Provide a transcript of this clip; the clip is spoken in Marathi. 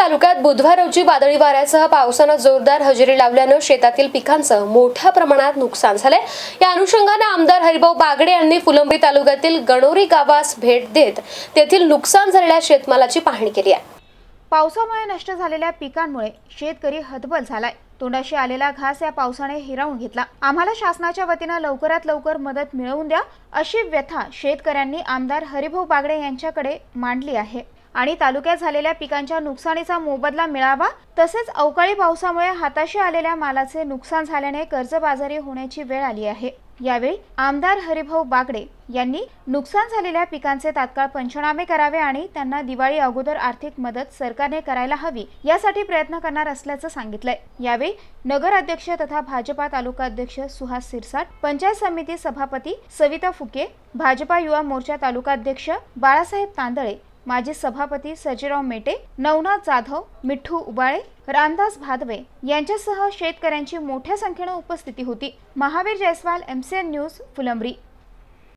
तालुक्यात बुधवार रोजी वादळी वाऱ्यासह पावसानं जोरदार हजेरी लावल्यानं शेतातील पिकांचं मोठ्या प्रमाणात नुकसान झालंय. या अनुषंगानं आमदार हरिभाऊ बागडे यांनी फुलंब्री तालुक्यातील गणोरी गावास भेट देत तेथील नुकसान झालेल्या शेतमालाची पाहणी केली आहे. पावसामुळे नष्ट झालेल्या पिकांमुळे शेतकरी हतबल झालाय. तोंडाशी आलेला घास या पावसाने हिरावून घेतला. आम्हाला शासनाच्या वतीनं लवकरात लवकर मदत मिळवून द्या अशी व्यथा शेतकऱ्यांनी आमदार हरिभाऊ बागडे यांच्याकडे मांडली आहे. आणि तालुक्यात झालेल्या पिकांच्या नुकसानीचा मोबदला मिळावा तसेच अवकाळी पावसामुळे हाताशी आलेल्या मालाचे नुकसान झाल्याने कर्जबाजारी होण्याची वेळ आली आहे. यावेळी आमदार हरिभाऊ बागडे यांनी नुकसान झालेल्या पिकांचे तात्काळ पंचनामे करावे आणि त्यांना दिवाळी अगोदर आर्थिक मदत सरकारने करायला हवी यासाठी प्रयत्न करणार असल्याचं सांगितलंय. यावेळी नगर अध्यक्ष तथा भाजपा तालुका अध्यक्ष सुहास सिरसाट पंचायत समिती सभापती सविता फुके भाजपा युवा मोर्चा तालुका अध्यक्ष बाळासाहेब तांदळे माजी सभापती सजीराव मेटे नवनाथ जाधव मिठ्ठू उबाळे रामदास भादवे यांच्यासह शेतकऱ्यांची मोठ्या संख्येनं उपस्थिती होती. Mahavir Jaiswal MCN news Phulambri.